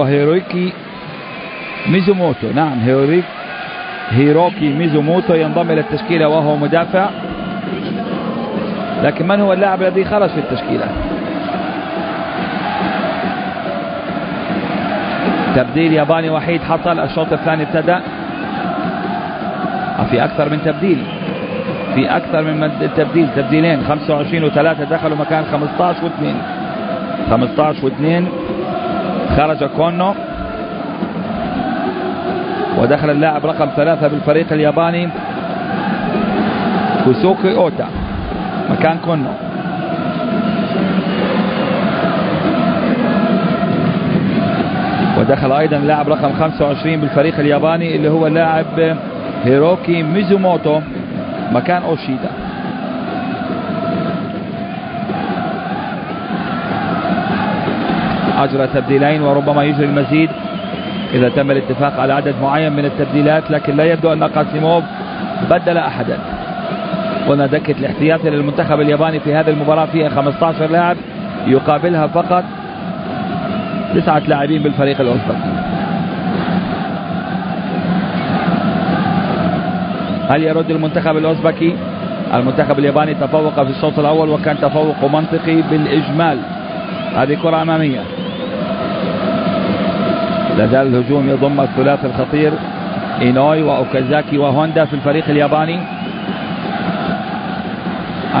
وهيرويكي ميزوموتو نعم هيرويكي هيروكي ميزوموتو ينضم إلى التشكيلة وهو مدافع لكن من هو اللاعب الذي خرج في التشكيلة؟ تبديل ياباني وحيد. حصل. الشوط الثاني ابتدأ. في أكثر من تبديل. في أكثر من تبديل. تبديلين. 25 و3 دخلوا مكان 15 و2 15 و2 خرج كونو. ودخل اللاعب رقم ثلاثة بالفريق الياباني كوسوكي أوتا مكان كونو. ودخل أيضا اللاعب رقم 25 بالفريق الياباني اللي هو اللاعب هيروكي ميزوموتو مكان أوشيدا. أجرى تبديلين وربما يجري المزيد إذا تم الاتفاق على عدد معين من التبديلات لكن لا يبدو أن قاسيموف بدل أحدا. قلنا دكة الاحتياطي للمنتخب الياباني في هذه المباراة فيها 15 لاعب يقابلها فقط تسعة لاعبين بالفريق الأوزبكي هل يرد المنتخب الأوزبكي؟ المنتخب الياباني تفوق في الشوط الأول وكان تفوق منطقي بالإجمال. هذه كرة أمامية. لازال الهجوم يضم الثلاثي الخطير إينوي وأوكازاكي وهوندا في الفريق الياباني.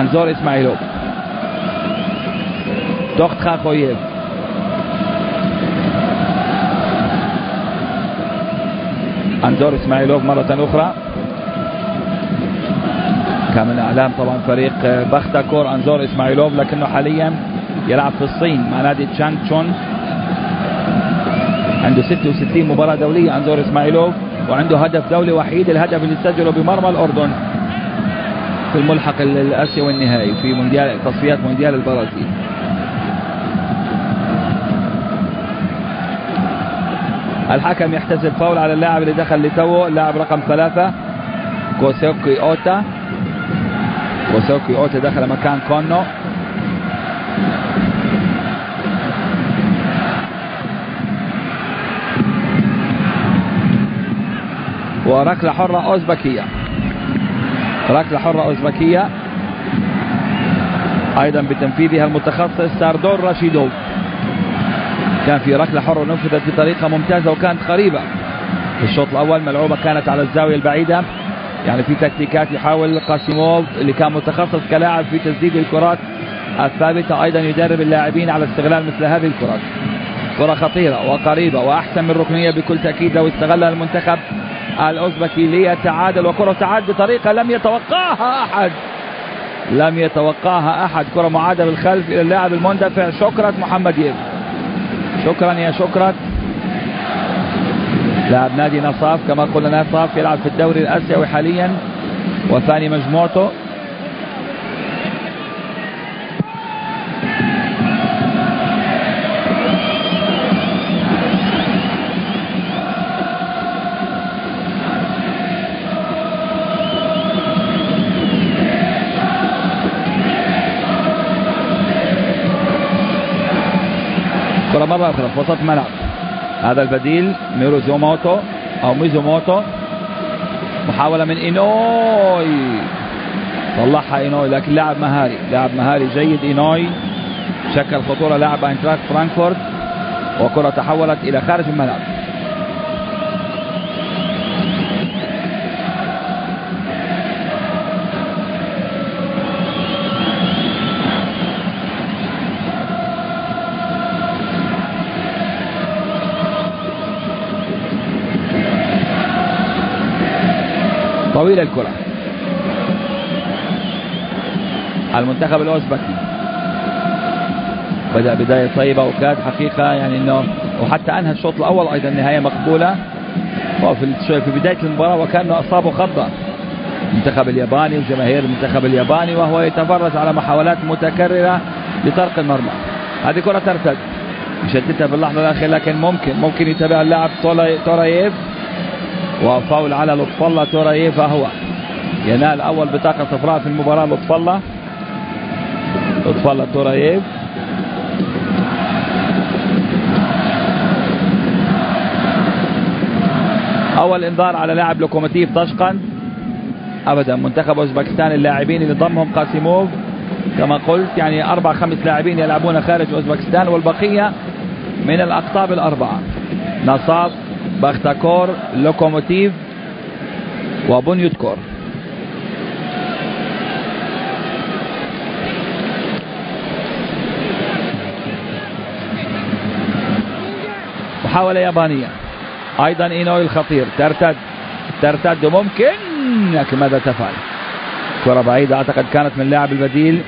أنزور إسماعيلوف دوخت خاخويف أنزور إسماعيلوف مرة أخرى. كان من أعلام طبعا فريق بختكور أنزور إسماعيلوف لكنه حاليا يلعب في الصين مع نادي تشانغ تشون. عنده 66 مباراة دولية أنزور إسماعيلوف وعنده هدف دولي وحيد الهدف اللي سجله بمرمى الأردن في الملحق الآسيوي النهائي في مونديال تصفيات مونديال البرازيل. الحكم يحتسب فاول على اللاعب اللي دخل لتوه اللاعب رقم ثلاثة كوسوكي أوتا. كوسوكي أوتا دخل مكان كونو. وركلة حرة أوزبكية. ركلة حرة أوزبكية. أيضا بتنفيذها المتخصص ساردور راشيدوف كان في ركلة حرة نفذت بطريقة ممتازة وكانت قريبة. في الشوط الأول ملعوبة كانت على الزاوية البعيدة. يعني في تكتيكات يحاول قاسيموف اللي كان متخصص كلاعب في تسديد الكرات الثابتة. أيضا يدرب اللاعبين على استغلال مثل هذه الكرات. كرة خطيرة وقريبة وأحسن من ركنية بكل تأكيد لو استغلها المنتخب. الأوزبكي ليتعادل وكرة تعاد بطريقة لم يتوقعها أحد. لم يتوقعها أحد. كرة معادة بالخلف إلى اللاعب المندفع. شكرة محمد يب شكرا يا شكرة لاعب نادي نصاف كما قلنا نصاف يلعب في الدوري الآسيوي حاليا. وثاني مجموعته. أخرى في وسط الملعب. هذا البديل ميروزوموتو أو ميزوموتو محاولة من إينوي. طلعها إينوي لكن لاعب مهاري. لاعب مهاري جيد إينوي. شكل خطورة لاعب أينتراخت فرانكفورت. وكرة تحولت إلى خارج الملعب. طويلة الكرة. المنتخب الأوزبكي بدأ بداية طيبة وكاد حقيقة يعني إنه وحتى أنهى الشوط الأول أيضا نهاية مقبولة. وفي في بداية المباراة وكأنه اصابه خضة المنتخب الياباني وجماهير المنتخب الياباني وهو يتفرج على محاولات متكررة لطرق المرمى. هذه كرة ترتد. يشتتها في اللحظة الأخيرة لكن ممكن ممكن يتابع اللاعب توراييف وفاول على لطف الله توراييف هو ينال أول بطاقة صفراء في المباراة. لطف الله لطف الله توراييف أول إنذار على لاعب لوكوموتيف طشقند ابدا منتخب أوزبكستان اللاعبين اللي ضمهم قاسيموف. كما قلت يعني أربع خمس لاعبين يلعبون خارج أوزبكستان والبقية من الأقطاب الأربعة. نصاب بختكور لوكوموتيف وبنيوتكور محاولة يابانية أيضا إينوي الخطير ترتد ترتد ممكن لكن ماذا تفعل كرة بعيدة أعتقد كانت من اللاعب البديل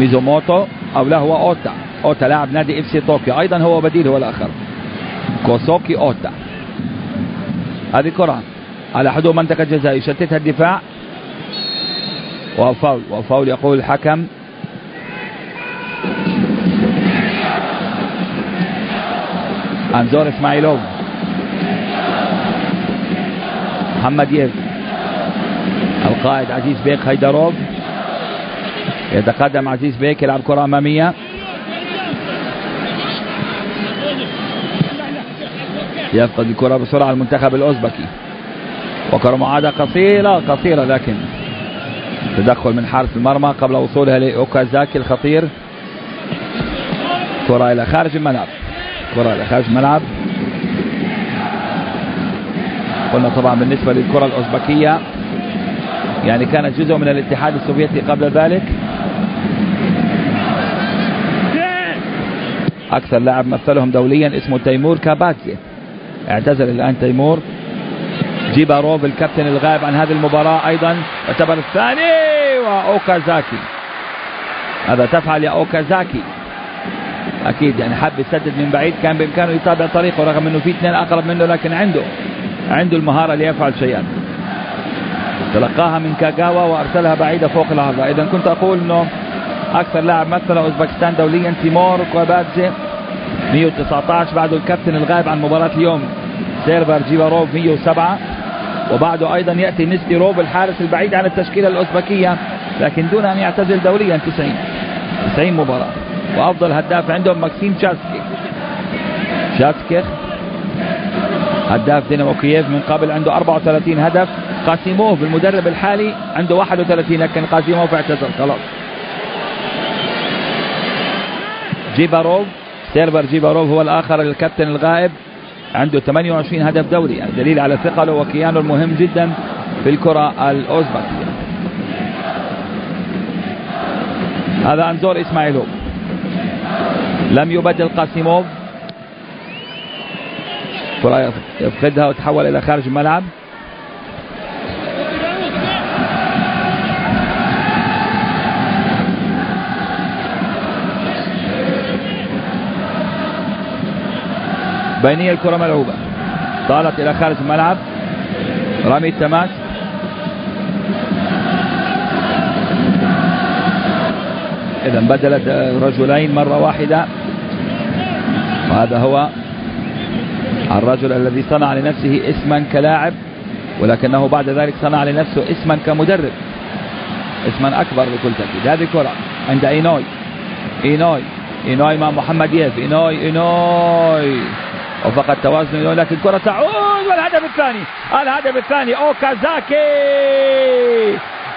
ميزوموتو أو لا هو أوتا أوتا لاعب نادي اف سي طوكيو أيضا هو بديل هو الآخر كوسوكي أوتا هذه كرة. على حدود منطقة جزاء يشتتها الدفاع. وفاول. وفاول يقول الحكم. أنزور إسماعيلوف. محمدييف. القائد عزيز بيك هيدروف. يتقدم عزيز بيك يلعب كرة أمامية. يفقد الكرة بسرعة المنتخب الأوزبكي. وكرة معادة قصيرة قصيرة لكن تدخل من حارس المرمى قبل وصولها لأوكازاكي الخطير. كرة إلى خارج الملعب. كرة إلى خارج الملعب. قلنا طبعا بالنسبة للكرة الأوزبكية يعني كانت جزء من الاتحاد السوفيتي قبل ذلك. أكثر لاعب مثلهم دوليا اسمه تيمور كاباتزي اعتزل الآن تيمور. جيباروف الكابتن الغائب عن هذه المباراة أيضا. يعتبر الثاني وأوكازاكي. هذا تفعل يا أوكازاكي؟ أكيد يعني حب يسدد من بعيد. كان بإمكانه يتابع طريقه رغم أنه في اثنين أقرب منه لكن عنده عنده المهارة ليفعل شيئا. تلقاها من كاغاوا وأرسلها بعيدة فوق العارضة إذا كنت أقول أنه أكثر لاعب مثل أوزبكستان دوليا تيمور كابادزي 119 بعده الكابتن الغائب عن مباراة اليوم. سيرفر جيباروف 107 وبعده أيضا يأتي نستيروف الحارس البعيد عن التشكيلة الأوزبكية لكن دون أن يعتزل دوليا 90 90 مباراة. وأفضل هداف عندهم ماكسيم شاتسكيخ. شاسكي. هداف دينامو كييف من قبل عنده 34 هدف. قاسيموف المدرب الحالي عنده 31 لكن قاسيموف اعتزل. خلاص. جيباروف سيرفر جيباروف هو الآخر الكابتن الغائب. عنده 28 هدف دوري. دليل على ثقله وكيانه المهم جدا في الكرة الأوزبكية. هذا أنزور إسماعيلوف لم يبدل قاسيموف. كرة يفقدها وتحول إلى خارج الملعب. بينية الكرة ملعوبة. طالت إلى خارج الملعب. رمي التماس. إذا بدلت رجلين مرة واحدة. وهذا هو الرجل الذي صنع لنفسه اسما كلاعب ولكنه بعد ذلك صنع لنفسه اسما كمدرب. اسما أكبر بكل تأكيد. هذه كرة عند إينوي. إينوي. إينوي مع محمد ياف إينوي. إينوي. وفقد توازنه لكن الكرة تعود والهدف الثاني الهدف الثاني أوكازاكي!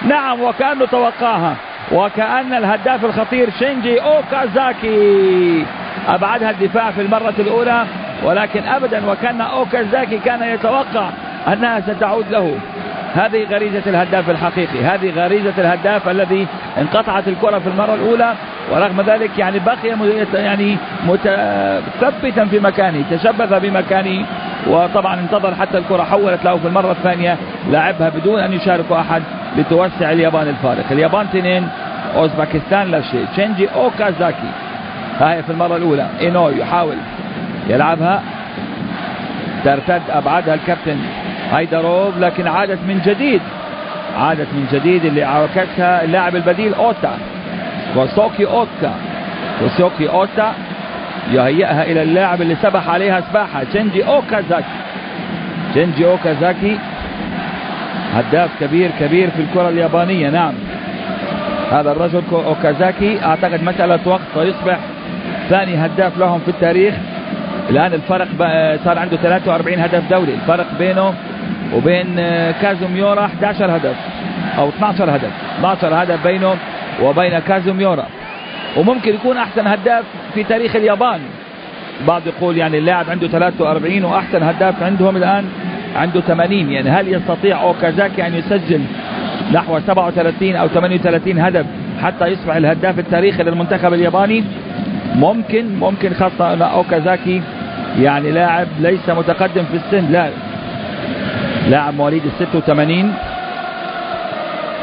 نعم وكأنه توقعها وكأن الهداف الخطير شينجي أوكازاكي. أبعدها الدفاع في المرة الأولى ولكن أبدا وكأن أوكازاكي كان يتوقع أنها ستعود له. هذه غريزة الهداف الحقيقي هذه غريزة الهداف الذي انقطعت الكرة في المرة الأولى. ورغم ذلك يعني بقي يعني متثبتا في مكانه تشبث بمكانه وطبعا انتظر حتى الكرة حولت له في المرة الثانية لعبها بدون أن يشارك أحد لتوسع اليابان الفارق. اليابان اثنين أوزبكستان لا شيء. شينجي أوكازاكي. هاي في المرة الأولى. إينوي يحاول يلعبها. ترتد أبعدها الكابتن هايدروف لكن عادت من جديد. عادت من جديد اللي عاكسها اللاعب البديل أوتا. كوسوكي أوتا. كوسوكي أوتا يهيئها إلى اللاعب اللي سبح عليها سباحة شينجي أوكازاكي. جنجي أوكازاكي هداف كبير كبير في الكرة اليابانية نعم. هذا الرجل أوكازاكي أعتقد مسألة وقت ويصبح ثاني هداف لهم في التاريخ. الآن الفرق صار عنده 43 هدف دولي. الفرق بينه وبين كازوميورا 11 هدف أو 12 هدف. 12 هدف بينه وبين كازوميورا وممكن يكون أحسن هداف في تاريخ اليابان. بعض يقول يعني اللاعب عنده 43 وأحسن هداف عندهم الآن عنده 80 يعني هل يستطيع أوكازاكي أن يسجل نحو 37 أو 38 هدف حتى يصبح الهداف التاريخي للمنتخب الياباني؟ ممكن ممكن خاصة أن أوكازاكي يعني لاعب ليس متقدم في السن. لا. لاعب مواليد ال 86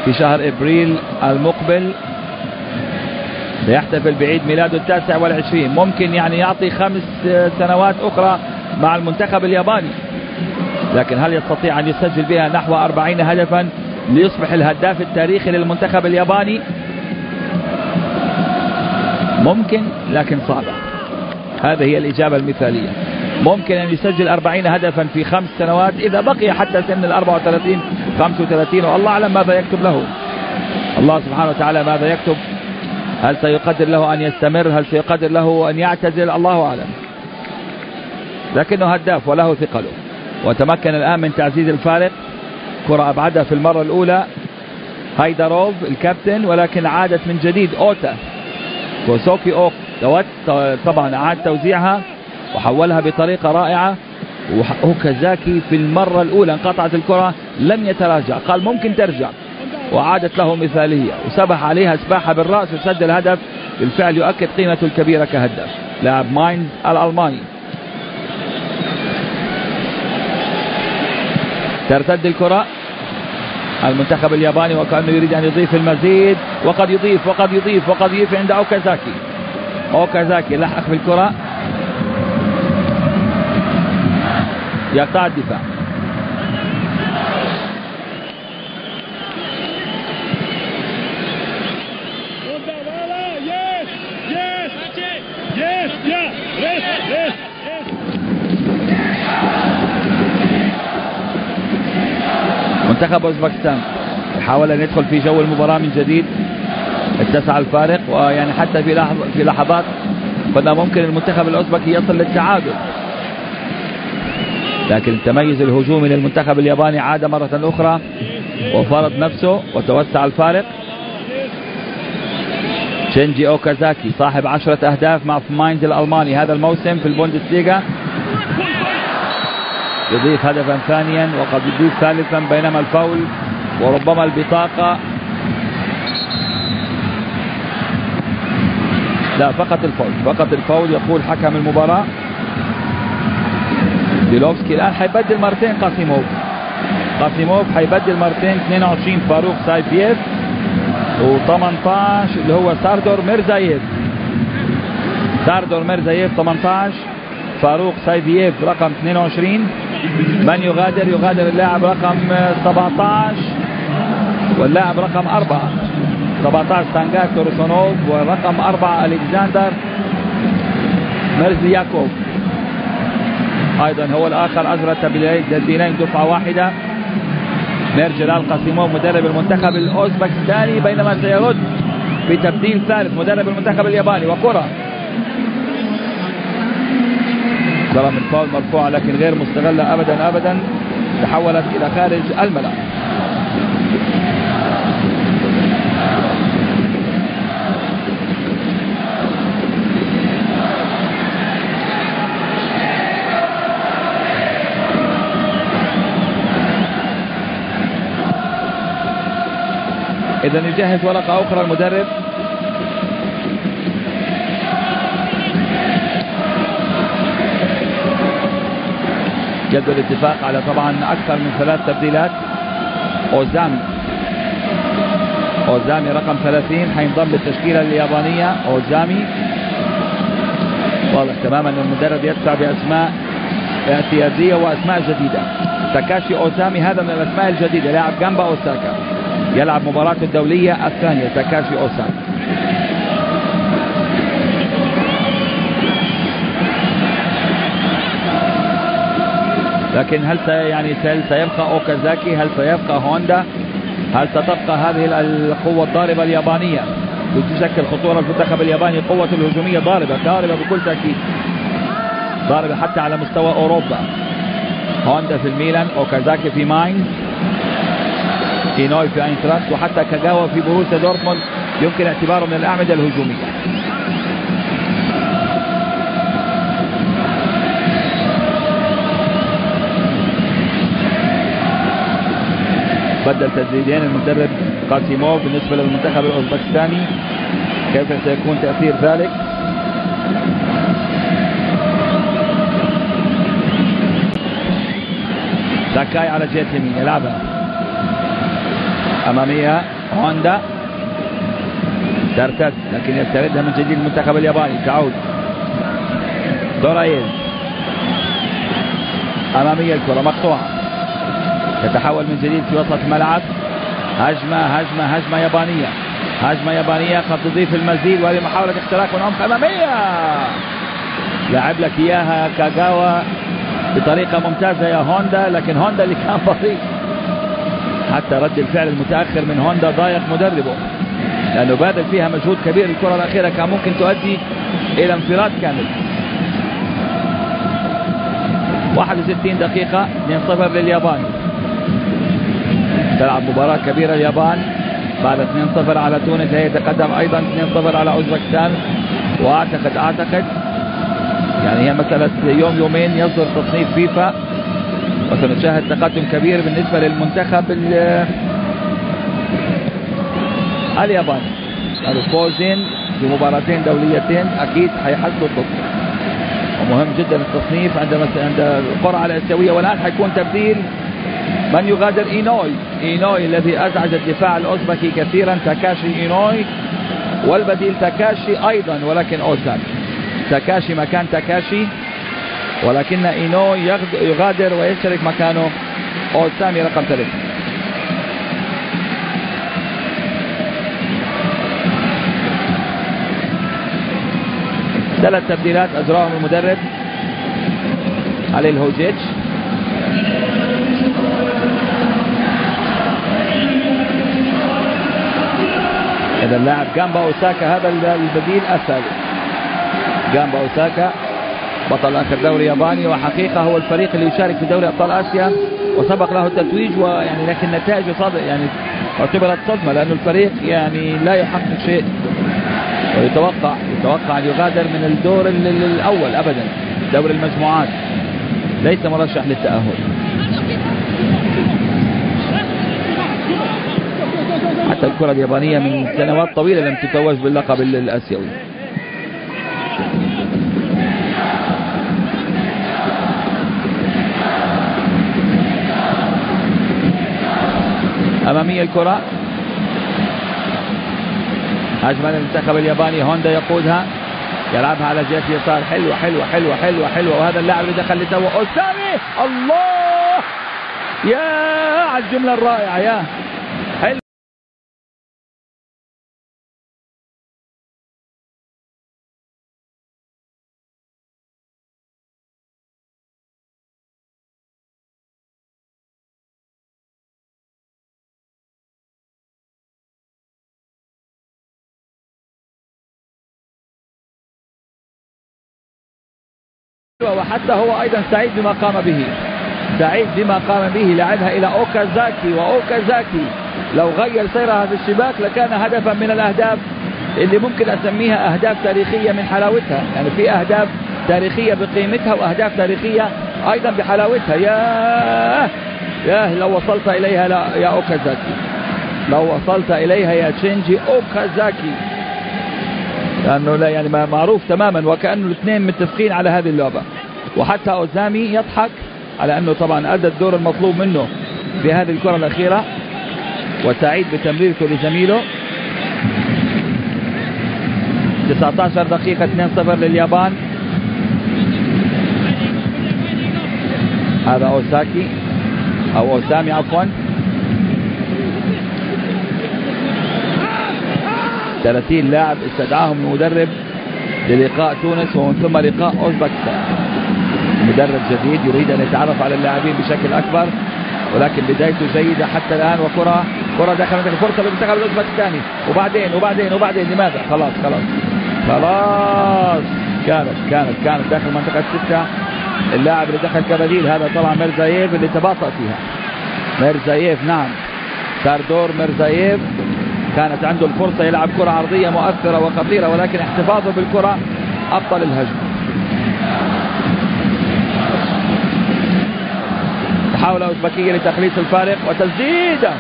في شهر إبريل المقبل سيحتفل بعيد ميلاده التاسع والعشرين. ممكن يعني يعطي خمس سنوات أخرى مع المنتخب الياباني. لكن هل يستطيع أن يسجل بها نحو 40 هدفا ليصبح الهداف التاريخي للمنتخب الياباني؟ ممكن لكن صعبة هذه هي الإجابة المثالية. ممكن أن يسجل 40 هدفا في خمس سنوات إذا بقي حتى سن ال 34 35 والله أعلم ماذا يكتب له. الله سبحانه وتعالى ماذا يكتب؟ هل سيقدر له أن يستمر؟ هل سيقدر له أن يعتزل؟ الله أعلم. لكنه هداف وله ثقله وتمكن الآن من تعزيز الفارق. كرة أبعدها في المرة الأولى. هايداروف الكابتن ولكن عادت من جديد. أوتا. كوسوكي أوك. طبعا أعاد توزيعها. وحولها بطريقة رائعة. وكازاكي في المرة الأولى انقطعت الكرة لم يتراجع قال ممكن ترجع. وعادت له مثالية وسبح عليها سباحة بالرأس وسجل هدف. بالفعل يؤكد قيمته الكبيرة كهدف لاعب ماينز الألماني. ترتد الكرة. المنتخب الياباني وكأنه يريد أن يضيف المزيد. وقد يضيف وقد يضيف وقد يضيف عند أوكازاكي. أوكازاكي لحق بالكرة يقطع الدفاع منتخب أوزبكستان يحاول أن يدخل في جو المباراة من جديد. اتسع الفارق ويعني حتى في في لحظات قلنا ممكن المنتخب الأوزبكي يصل للتعادل. لكن التميز الهجومي للمنتخب الياباني عاد مرة أخرى وفرض نفسه وتوسع الفارق. شينجي أوكازاكي صاحب عشرة أهداف مع ماينز الألماني هذا الموسم في البوندسليغا. يضيف هدفا ثانيا وقد يضيف ثالثا بينما الفول وربما البطاقة. لا فقط الفول فقط الفول يقول حكم المباراة. ديلوفسكي الآن حيبدل مرتين قاسيموف. قاسيموف حيبدل مرتين 22 فاروق سايبيف و18 اللي هو ساردور ميرزايف ساردور ميرزايف 18 فاروق سايبيف رقم 22 من يغادر؟ يغادر اللاعب رقم 17 واللاعب رقم 4 17 سانجاك تورسونوف ورقم 4 الكساندر ميرزياكوف. أيضا هو الآخر أجرى تبديلين دفعة واحدة. ميرجلال قاسيموف مدرب المنتخب الأوزبكستاني بينما سيرد بتبديل ثالث مدرب المنتخب الياباني وكرة. ضرب الفاول مرفوعه لكن غير مستغله ابدا ابدا تحولت إلى خارج الملعب. إذا يجهز ورقة أخرى المدرب. يبدو الاتفاق على طبعا أكثر من ثلاث تبديلات. أوزامي. أوزامي رقم 30 حينضم للتشكيلة اليابانية. أوزامي. واضح تماما أن المدرب يدفع بأسماء اعتيادية وأسماء جديدة. تاكاشي أوزامي هذا من الأسماء الجديدة لاعب جنبا أوساكا. يلعب مباراته الدولية الثانية تاكاشي اوساكا لكن هل يعني سيبقى أوكازاكي؟ هل سيبقى هوندا؟ هل ستبقى هذه القوة الضاربة اليابانية؟ تشكل خطورة المنتخب الياباني قوة الهجومية ضاربة ضاربة بكل تأكيد. ضاربة حتى على مستوى أوروبا. هوندا في الميلان أوكازاكي في ماينز. إينوي في أينتراخت وحتى كاجاوا في بوروسيا دورتموند يمكن اعتباره من الأعمدة الهجومية. بدل تجديدين المدرب قاسيموف بالنسبة للمنتخب الأوزبكستاني كيف سيكون تأثير ذلك؟ ساكاي على جهة اليمين يلعبها. أمامية هوندا. ترتد لكن يستردها من جديد المنتخب الياباني. تعود. دورايز. أمامية الكرة مقطوعة. تتحول من جديد في وسط الملعب. هجمة هجمة هجمة يابانية. هجمة يابانية قد تضيف المزيد وهذه محاولة اختراق من عمق أمامية. لعب لك إياها كاغاوا بطريقة ممتازة يا هوندا لكن هوندا اللي كان بطيء. حتى رد الفعل المتأخر من هوندا ضايق مدربه. لأنه بادل فيها مجهود كبير. الكرة الأخيرة كان ممكن تؤدي إلى انفراد كامل. 61 دقيقة 2-0 لليابان. تلعب مباراة كبيرة اليابان. بعد 2-0 على تونس هي تقدم أيضا 2-0 على أوزبكستان. وأعتقد أعتقد يعني هي مسألة يوم يومين يصدر تصنيف فيفا. وسنشاهد تقدم كبير بالنسبة للمنتخب الياباني. الفوزين في مباراتين دوليتين أكيد حيحسوا التصنيف ومهم جدا التصنيف عند عند القرعة الآسيوية. والآن حيكون تبديل من يغادر إينوي. إينوي الذي أزعج الدفاع الأوزبكي كثيرا. تاكاشي إينوي. والبديل تاكاشي أيضا ولكن أوزاكي. تاكاشي مكان تاكاشي. ولكن إينوي يغادر ويشترك مكانه. أوسامي رقم ثلاثة. ثلاث تبديلات أجراهم المدرب. علي الهوجيتش إذا اللاعب جامبا أوساكا هذا البديل الثالث. جامبا أوساكا. بطل آخر دوري ياباني وحقيقة هو الفريق اللي يشارك في دوري أبطال آسيا وسبق له التتويج ويعني لكن نتائجه صادق يعني اعتبرت صدمة لأنه الفريق يعني لا يحقق شيء. ويتوقع يتوقع أن يغادر من الدور الأول أبدا دوري المجموعات. ليس مرشح للتأهل. حتى الكرة اليابانية من سنوات طويلة لم تتوج باللقب الآسيوي. أمامية الكرة. هجمة المنتخب الياباني هوندا يقودها. يلعبها على جهة اليسار حلوة حلوة حلوة حلوة حلوة. وهذا اللاعب اللي دخل لتو. أسامي! الله! يا! على الجملة الرائعة يا! وحتى هو أيضا سعيد بما قام به. سعيد بما قام به لعبها إلى أوكازاكي وأوكازاكي لو غير سير هذا الشباك لكان هدفا من الأهداف اللي ممكن أسميها أهداف تاريخية من حلاوتها. يعني في أهداف تاريخية بقيمتها وأهداف تاريخية أيضا بحلاوتها. يا يا لو وصلت إليها لا يا أوكازاكي. لو وصلت إليها يا تشينجي أوكازاكي. لأنه لا يعني معروف تماما وكأنه الاثنين متفقين على هذه اللعبة. وحتى أوزامي يضحك على أنه طبعا أدى الدور المطلوب منه في هذه الكرة الأخيرة. وسعيد بتمريرته لزميله. 19 دقيقة 2-0 لليابان. هذا أوساكي أو أوسامي عفوا. 30 لاعب استدعاهم المدرب للقاء تونس ومن ثم لقاء أوزبكستان. مدرب جديد يريد أن يتعرف على اللاعبين بشكل أكبر ولكن بدايته جيدة حتى الآن وكرة كرة دخلت فرصة للمنتخب الأوزبكستاني. وبعدين وبعدين وبعدين لماذا؟ خلاص خلاص. خلاص. كانت كانت كانت داخل منطقة ستة اللاعب اللي دخل كبديل هذا طبعا ميرزاييف اللي تباطأ فيها. ميرزاييف نعم. ساردور ميرزاييف. كانت عنده الفرصة يلعب كرة عرضية مؤثرة وخطيرة ولكن احتفاظه بالكرة أبطل الهجمة. محاولة أوزبكية لتخليص الفارق وتسديدة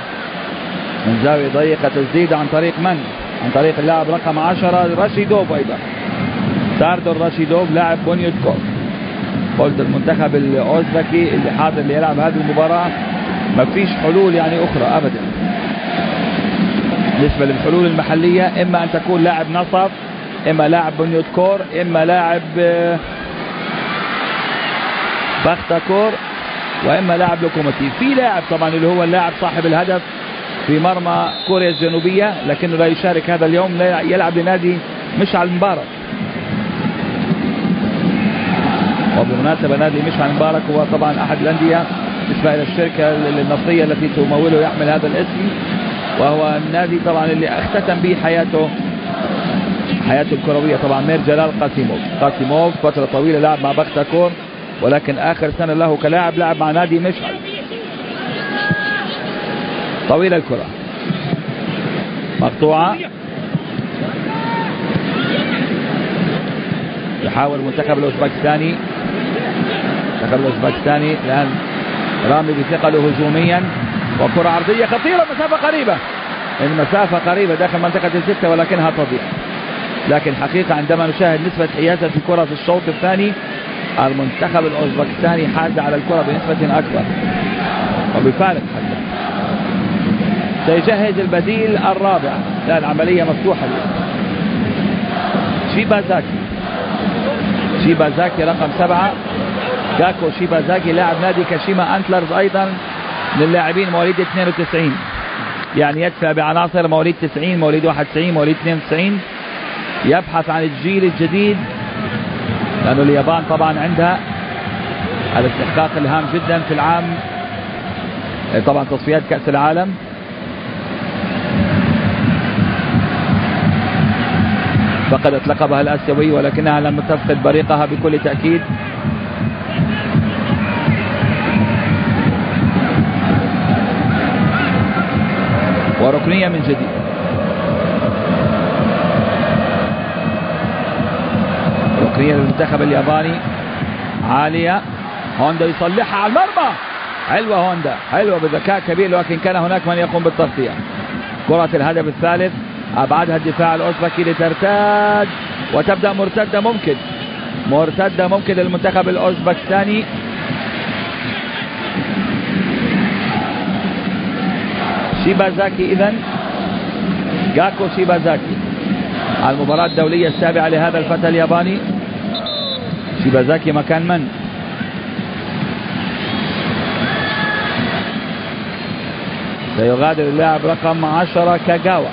من زاوية ضيقة تسديدة عن طريق من؟ عن طريق اللاعب رقم 10 راشيدوف أيضا. ساردور راشيدوف لاعب بونيوتكوف. قلت المنتخب الأوزبكي اللي حاضر اللي يلعب هذه المباراة ما فيش حلول يعني أخرى أبدا. بالنسبة للحلول المحلية إما أن تكون لاعب نصف إما لاعب بنيوتكور إما لاعب بختكور وإما لاعب لوكوموتيف. في لاعب طبعا اللي هو اللاعب صاحب الهدف في مرمى كوريا الجنوبية لكنه لا يشارك هذا اليوم لا يلعب لنادي مشعل مبارك. وبالمناسبة نادي مشعل مبارك هو طبعا أحد الأندية بالنسبة إلى الشركة النفطية التي تموله يحمل هذا الاسم. وهو النادي طبعا اللي اختتم به حياته حياته الكروية طبعا مير جلال قاسيموف قاسيموف فترة طويلة لعب مع بختكور ولكن آخر سنة له كلاعب لعب مع نادي مشعل طويلة الكرة. مقطوعة. يحاول المنتخب الأوزبكستاني المنتخب الأوزبكستاني الآن رامي بثقله هجوميا وكرة عرضية خطيرة مسافة قريبة. المسافة قريبة داخل منطقة الستة ولكنها تضيع. لكن حقيقة عندما نشاهد نسبة حيازة الكرة في الشوط الثاني المنتخب الأوزبكستاني حاز على الكرة بنسبة أكبر. وبفارق حتى. سيجهز البديل الرابع. لا العملية مفتوحة شيبازاكي. شيبازاكي رقم سبعة. كاكو شيبازاكي لاعب نادي كاشيما أنتلرز أيضا من اللاعبين مواليد 92 يعني يدفع بعناصر مواليد 90 مواليد 91 مواليد 92 يبحث عن الجيل الجديد لأنه اليابان طبعا عندها الاستحقاق الهام جدا في العام. طبعا تصفيات كأس العالم. فقدت لقبها الآسيوي ولكنها لم تفقد بريقها بكل تأكيد. وركنية من جديد. ركنية للمنتخب الياباني. عالية. هوندا يصلحها على المرمى. حلوة هوندا. حلوة بذكاء كبير لكن كان هناك من يقوم بالتغطية. كرة الهدف الثالث. أبعدها الدفاع الأوزبكي لترتاد. وتبدأ مرتدة ممكن. مرتدة ممكن للمنتخب الأوزبكستاني شيبازاكي إذن. جاكو شيبازاكي. المباراة الدولية السابعة لهذا الفتى الياباني. شيبازاكي مكان من؟ سيغادر اللاعب رقم 10 كاغاوا.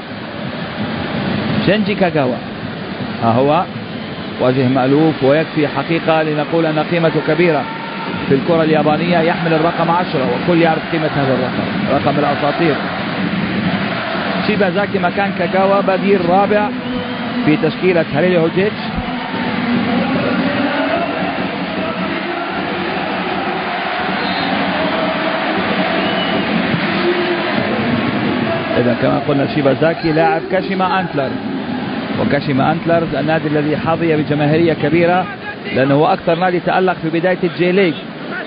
شنجي كاغاوا. ها هو. وجه مألوف ويكفي حقيقة لنقول أن قيمته كبيرة. في الكرة اليابانية يحمل الرقم 10 وكل يعرف قيمة هذا الرقم رقم الأساطير. شيبازاكي مكان كاغاوا بديل رابع في تشكيلة هاليلهودجيتش. إذا كما قلنا شيبازاكي لاعب كاشيما أنتلرز. وكاشيما أنتلرز النادي الذي حظي بجماهيرية كبيرة لأنه هو أكثر نادي تألق في بداية ال J League.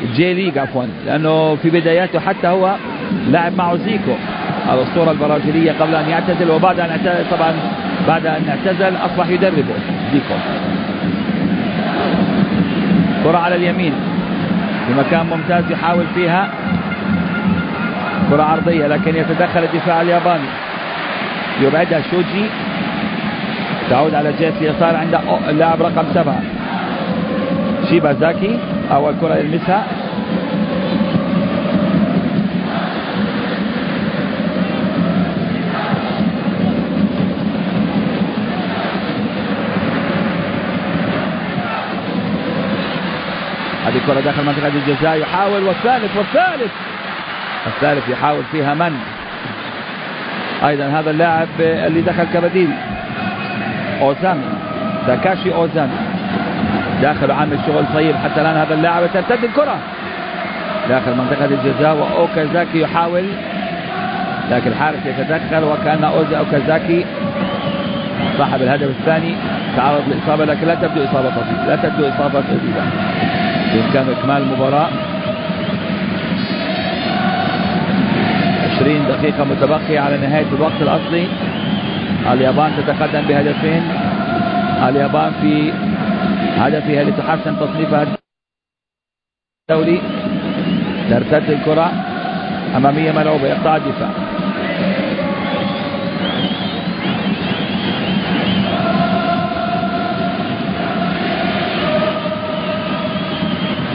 ال J League عفوا. لأنه في بداياته حتى هو لعب مع زيكو الأسطورة البرازيلية قبل أن يعتزل وبعد أن اعتزل طبعا بعد أن اعتزل أصبح يدربه زيكو كرة على اليمين. في مكان ممتاز يحاول فيها. كرة عرضية لكن يتدخل الدفاع الياباني. يبعدها شوجي. تعود على جهة اليسار عند اللاعب رقم سبعة. شيبازاكي. أول كرة يلمسها. هذه الكرة داخل منطقة الجزاء يحاول والثالث والثالث. الثالث يحاول فيها من؟ أيضا هذا اللاعب اللي دخل كبديل. أوزان. تاكاشي أوزان. داخل عامل شغل طيب حتى الآن هذا اللاعب ترتد الكرة. داخل منطقة الجزاء وأوكازاكي يحاول لكن الحارس يتدخل وكان أوزي أوكازاكي صاحب الهدف الثاني. تعرض لإصابة لكن لا تبدو إصابة طفيفة لا تبدو إصابة شديدة بإمكانه إكمال المباراة 20 دقيقة متبقية على نهاية الوقت الأصلي. اليابان تتقدم بهدفين. اليابان في هدفها لتحسن تصنيفها الدولي. ترتد الكرة أمامية ملعوبة يقطع الدفاع.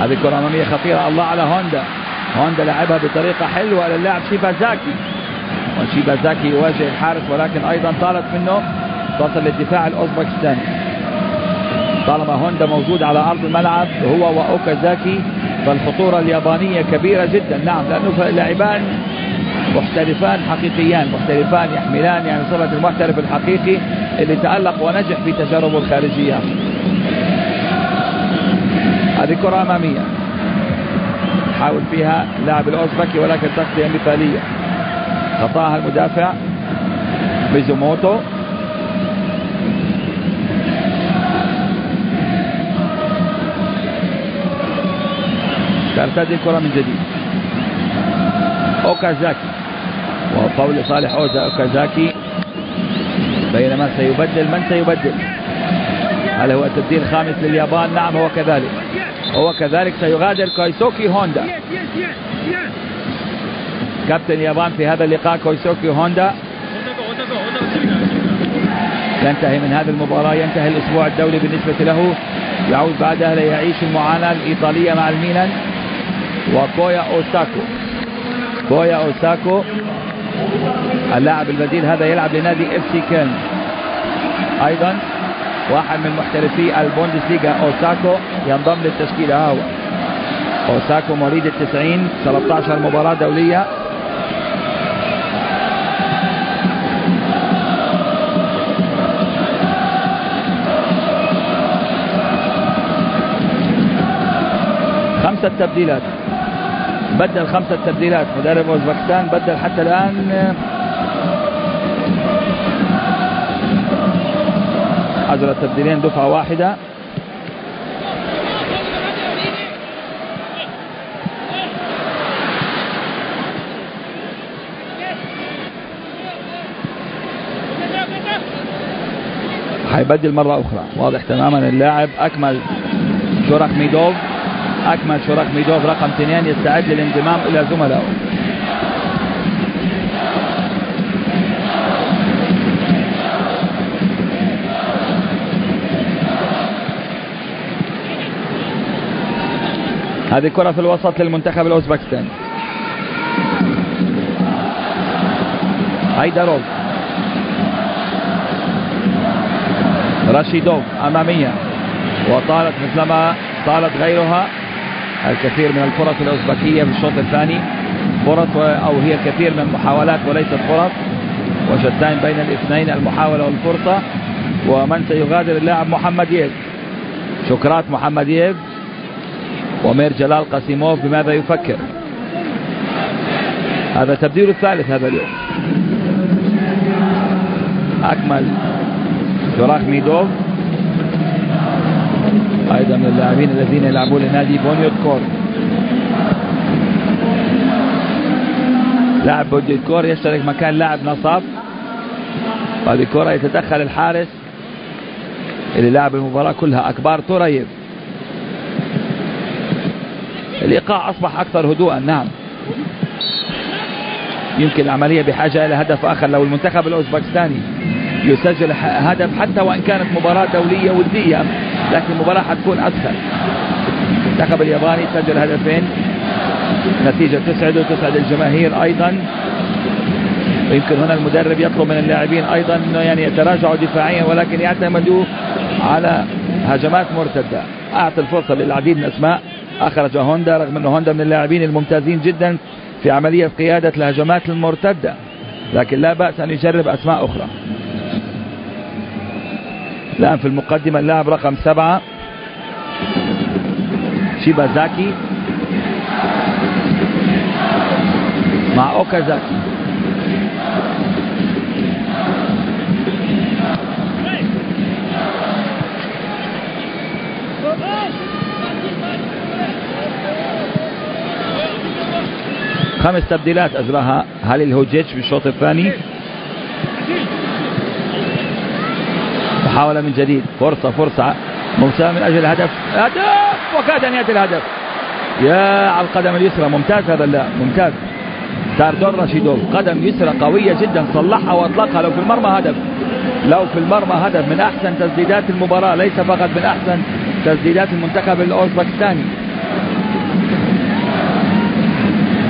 هذه كرة أمامية خطيرة. الله على هوندا. هوندا لعبها بطريقة حلوة على اللاعب شيبازاكي. وشيبازاكي يواجه الحارس ولكن أيضا طالت منه. تصل للدفاع الأوزبكستاني. طالما هوندا موجود على أرض الملعب هو وأوكازاكي فالخطورة اليابانية كبيرة جدا. نعم لأنه لاعبان محترفان حقيقيان محترفان يحملان يعني صفة المحترف الحقيقي اللي تألق ونجح في تجاربه الخارجية. هذه كرة أمامية. حاول فيها لاعب الأوزبكي ولكن تغطية مثالية. خطاها المدافع ميزوموتو ترتدي الكرة من جديد. أوكازاكي. وفول صالح أوكازاكي بينما سيبدل من سيبدل. هل هو التبديل الخامس لليابان؟ نعم هو كذلك. هو كذلك سيغادر كيسوكي هوندا. كابتن اليابان في هذا اللقاء كيسوكي هوندا. تنتهي من هذه المباراة ينتهي الأسبوع الدولي بالنسبة له. يعود بعدها ليعيش المعاناة الإيطالية مع الميلان. ويويا أوساكو يويا أوساكو اللاعب البديل هذا يلعب لنادي FC كولن أيضا واحد من محترفي البوندسليغا. أوساكو ينضم للتشكيلة. هو. أوساكو مواليد التسعين 13 مباراة دولية. خمسة تبديلات. بدل خمسة تبديلات مدرب أوزبكستان بدل حتى الآن حجر التبديلين دفعة واحدة. حيبدل مرة أخرى واضح تماما اللاعب أكمل شورك ميدوف. أكمل شورك ميدوف رقم اثنين يستعد للانضمام إلى زملائه. هذه كرة في الوسط للمنتخب الأوزبكستاني هيدروف. رشيدوف أمامية. وطالت مثلما طالت غيرها. الكثير من الفرص الأوزبكية في الشوط الثاني. فرص أو هي الكثير من المحاولات وليست فرص. وشتان بين الاثنين المحاولة والفرصة. ومن سيغادر اللاعب محمد ييف. شكرات محمد ييف. ومير جلال قاسيموف بماذا يفكر. هذا تبديل الثالث هذا اليوم. أكمل. شوراخميدوف. أيضا من اللاعبين الذين يلعبون لنادي بونيودكور. لاعب بونيودكور يشترك مكان لاعب نصاب. هذه كرة يتدخل الحارس اللي لعب المباراة كلها أكبار تريب. الإيقاع أصبح أكثر هدوءا نعم. يمكن العملية بحاجة إلى هدف آخر لو المنتخب الأوزبكستاني يسجل هدف حتى وإن كانت مباراة دولية ودية. لكن المباراة حتكون أسهل. المنتخب الياباني سجل هدفين نتيجة تسعد وتسعد الجماهير أيضا. ويمكن هنا المدرب يطلب من اللاعبين أيضا أنه يعني يتراجعوا دفاعيا ولكن يعتمدوا على هجمات مرتدة. أعطى الفرصة للعديد من الأسماء. أخرج هوندا رغم أنه هوندا من اللاعبين الممتازين جدا في عملية قيادة الهجمات المرتدة. لكن لا بأس أن يجرب أسماء أخرى. الآن في المقدمة اللاعب رقم سبعة شيبازاكي. مع أوكازاكي. خمس تبديلات أجراها هالي الهوجيتش بالشوط الثاني. محاولة من جديد. فرصة فرصة. ممتازة من أجل الهدف. هدف! وكاد أن يأتي الهدف. يا على القدم اليسرى. ممتاز هذا اللاعب. ممتاز. ساردون راشيدوف. قدم يسرى قوية جدا. صلحها وأطلقها. لو في المرمى هدف. لو في المرمى هدف. من أحسن تسديدات المباراة. ليس فقط من أحسن تسديدات المنتخب الأوزبكستاني.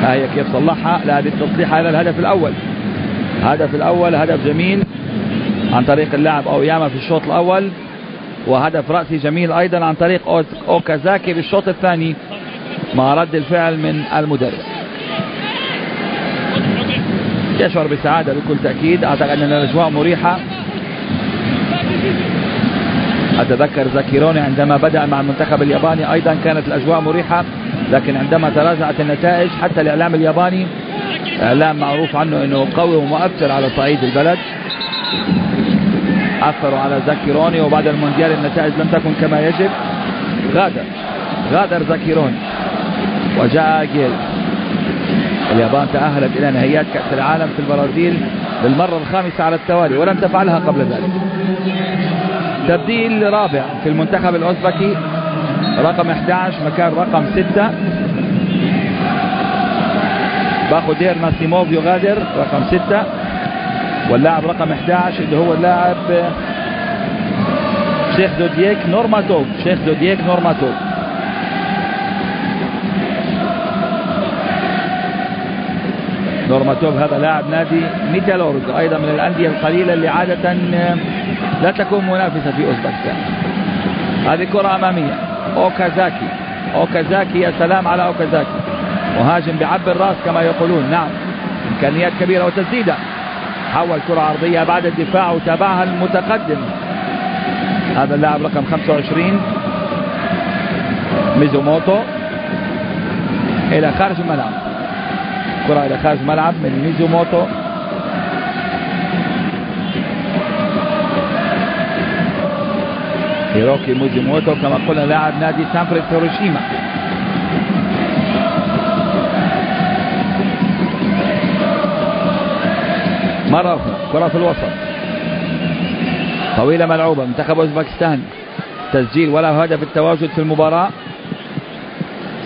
هي كيف صلحها. لا هذه التصليح على الهدف الأول. الهدف الأول. هدف جميل. عن طريق اللاعب أوياما في الشوط الأول وهدف رأسي جميل أيضا عن طريق أوكازاكي بالشوط الثاني مع رد الفعل من المدرب. يشعر بسعادة بكل تأكيد. أعتقد أن الأجواء مريحة. أتذكر زاكيروني عندما بدأ مع المنتخب الياباني أيضا كانت الأجواء مريحة لكن عندما تراجعت النتائج حتى الإعلام الياباني إعلام معروف عنه أنه قوي ومؤثر على صعيد البلد. أثروا على زاكيروني وبعد المونديال النتائج لم تكن كما يجب. غادر غادر زاكيروني وجاء جيل. اليابان تأهلت إلى نهائيات كأس العالم في البرازيل للمرة الخامسة على التوالي ولم تفعلها قبل ذلك. تبديل رابع في المنتخب الأوزبكي رقم 11 مكان رقم 6 باخودير ناسيموف يغادر رقم 6 واللاعب رقم 11 اللي هو اللاعب شيخ دودييك نورماتوف شيخ دودييك نورماتوف. نورماتوف هذا لاعب نادي ميتالورج أيضا من الأندية القليلة اللي عادة لا تكون منافسة في أوزبكستان. هذه كرة أمامية. أوكازاكي أوكازاكي يا سلام على أوكازاكي. مهاجم بألعاب الراس كما يقولون نعم. إمكانيات كبيرة وتسديدة. حول كره عرضية بعد الدفاع وتابعها المتقدم. هذا اللاعب رقم 25 ميزوموتو. إلى خارج الملعب. كرة إلى خارج الملعب من ميزوموتو. هيروكي ميزوموتو كما قلنا لاعب نادي سانفريد هيروشيما مرة أخرى كرة في الوسط. طويلة ملعوبة منتخب أوزبكستان. تسجيل ولا هدف التواجد في المباراة.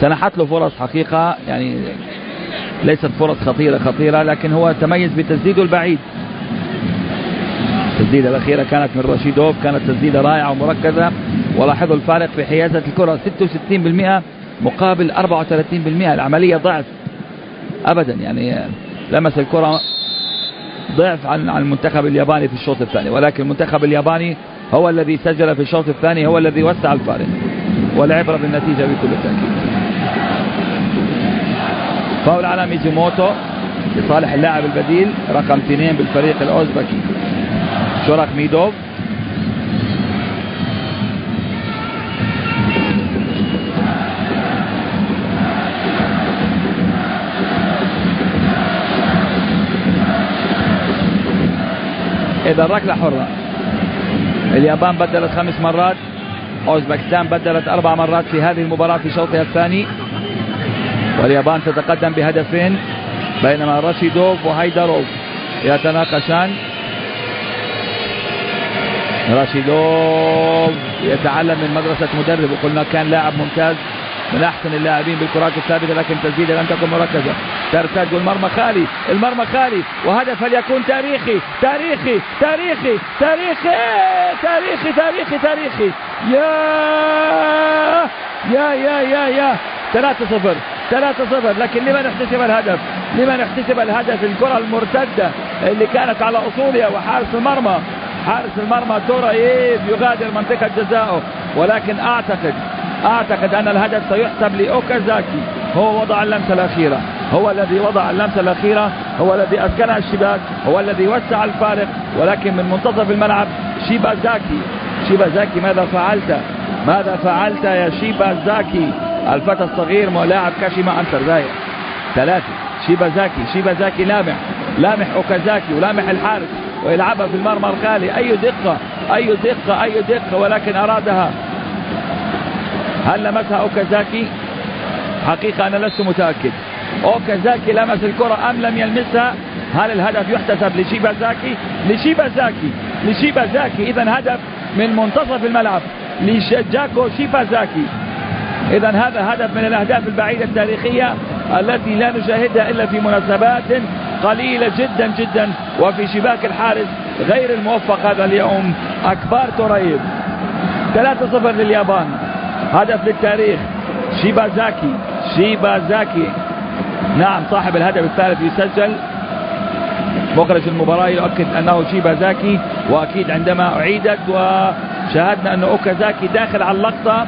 سنحت له فرص حقيقة يعني ليست فرص خطيرة خطيرة لكن هو تميز بتسديده البعيد. التسديدة الأخيرة كانت من رشيدوف كانت تسديدة رائعة ومركزة. ولاحظوا الفارق في حيازة الكرة 66% مقابل 34% العملية ضعف أبدا يعني لمس الكرة ضعف عن عن المنتخب الياباني في الشوط الثاني. ولكن المنتخب الياباني هو الذي سجل في الشوط الثاني هو الذي وسع الفارق. والعبرة بالنتيجة بكل تأكيد. فاول على ميزوموتو لصالح اللاعب البديل رقم اثنين بالفريق الأوزبكي. شوراخميدوف. إذا ركلة حرة. اليابان بدلت خمس مرات أوزبكستان بدلت أربع مرات في هذه المباراة في شوطها الثاني. واليابان تتقدم بهدفين بينما رشيدوف وهيدروف يتناقشان. راشيدوف يتعلم من مدرسة مدرب وقلنا كان لاعب ممتاز من أحسن اللاعبين بالكرات الثابتة لكن تسديده لم تكن مركزة. ترتج والمرمى خالي المرمى خالي وهدف فليكون تاريخي تاريخي تاريخي تاريخي تاريخي تاريخي تاريخي. يا يا يا يا يا. 3 0 3 0 لكن لمن احتسب الهدف؟ لمن احتسب الهدف الكرة المرتدة اللي كانت على أصولها وحارس المرمى؟ حارس المرمى تورايف يغادر منطقة جزائه. ولكن أعتقد أعتقد أن الهدف سيحسب لأوكازاكي. هو وضع اللمسة الأخيرة. هو الذي وضع اللمسة الأخيرة هو الذي أسكنها الشباك هو الذي وسع الفارق. ولكن من منتصف الملعب شيبازاكي شيبازاكي ماذا فعلت؟ ماذا فعلت يا شيبازاكي الفتى الصغير لاعب كاشيما أنتر زاير ثلاثة. شيبازاكي شيبازاكي لامح. لامح أوكازاكي ولامح الحارس. ويلعبها في المرمى الخالي. أي دقة؟ أي دقة؟ أي دقة؟ ولكن أرادها. هل لمسها أوكازاكي؟ حقيقة أنا لست متأكد. أوكازاكي لمس الكرة أم لم يلمسها؟ هل الهدف يحتسب لشيبازاكي لشيبازاكي لشيبازاكي إذا هدف من منتصف الملعب لجاكو شيبازاكي إذا هذا هدف من الأهداف البعيدة التاريخية التي لا نشاهدها إلا في مناسبات قليلة جدا جدا وفي شباك الحارس غير الموفق هذا اليوم أكبار توريب 3-0 لليابان. هدف للتاريخ شيبازاكي شيبازاكي نعم صاحب الهدف الثالث يسجل. مخرج المباراة يؤكد أنه شيبازاكي وأكيد عندما أعيدت وشاهدنا أنه أوكازاكي داخل على اللقطة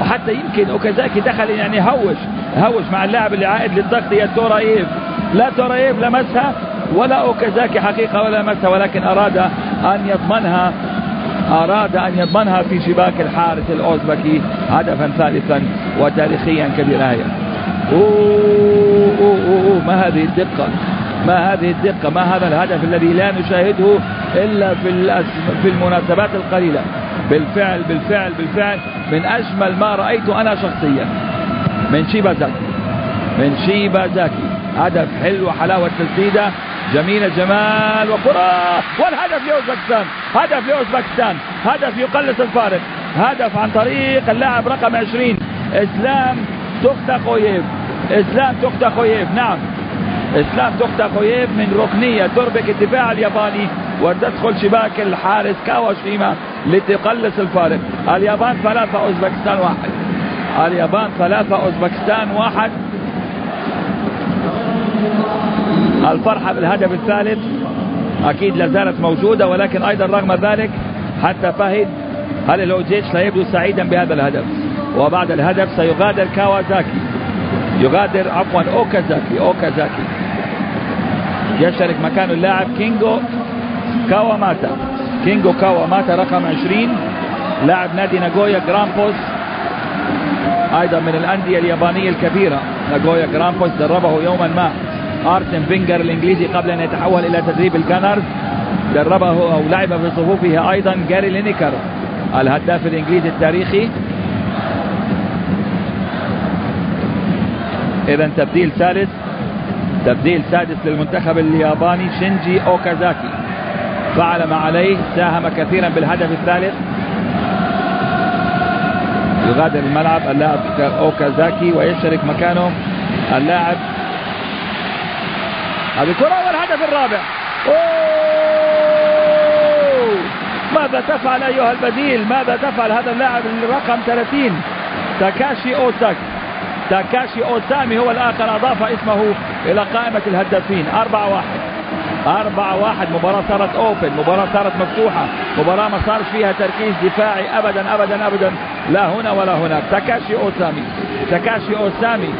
وحتى يمكن أوكازاكي دخل يعني هوش هوش مع اللاعب اللي عائد للضغط هي تورايف لا تورايف لمسها ولا أوكازاكي حقيقة ولا لمسها ولكن أراد أن يضمنها أراد أن يضمنها في شباك الحارس الأوزبكي هدفا ثالثا وتاريخيا كبيرا. أوه, ما هذه الدقة؟ ما هذه الدقة؟ ما هذا الهدف الذي لا نشاهده إلا في في المناسبات القليلة؟ بالفعل بالفعل بالفعل. من أجمل ما رأيت أنا شخصيا. من شيبا زاكي من شيبا زاكي هدف حلو حلاوة تسديدة جميلة جمال وكرة. والهدف لأوزبكستان. هدف لأوزبكستان. هدف يقلص الفارق. هدف عن طريق اللاعب رقم 20 إسلام تختا خويف إسلام تختا خويف نعم. إسلام تختا خويف من ركنية تربك الدفاع الياباني وتدخل شباك الحارس كاواشيما لتقلص الفارق. اليابان ثلاثة أوزبكستان واحد. اليابان ثلاثة أوزبكستان واحد. الفرحة بالهدف الثالث أكيد لا زالت موجودة ولكن أيضا رغم ذلك حتى فهد هل الأوجيتش سيبدو سعيدا بهذا الهدف. وبعد الهدف سيغادر كاوازاكي. يغادر عفوا أوكازاكي أوكازاكي يشترك مكان اللاعب كينجو كاواماتا. كينجو كاواماتا رقم 20 لاعب نادي ناغويا جرامبوس أيضا من الأندية اليابانية الكبيرة. ناغويا جرامبوس دربه يوما ما. ارسن فينجر الإنجليزي قبل أن يتحول إلى تدريب ال Gunners. دربه أو لعب في صفوفه أيضا جاري لينيكر الهداف الإنجليزي التاريخي. إذا تبديل ثالث تبديل سادس للمنتخب الياباني شينجي أوكازاكي. فعل ما عليه ساهم كثيرا بالهدف الثالث. يغادر الملعب اللاعب أوكازاكي ويشترك مكانه اللاعب. هذه كرة والهدف الرابع. أوه! ماذا تفعل أيها البديل؟ ماذا تفعل هذا اللاعب الرقم 30 تاكاشي أوساكي. تاكاشي أوسامي هو الآخر أضاف اسمه إلى قائمة الهدافين. 4 1 4 1 مباراة صارت أوبن مباراة صارت مفتوحة. مباراة ما صارش فيها تركيز دفاعي. أبدا أبدا أبدا. لا هنا ولا هناك. تاكاشي أوسامي تاكاشي أوسامي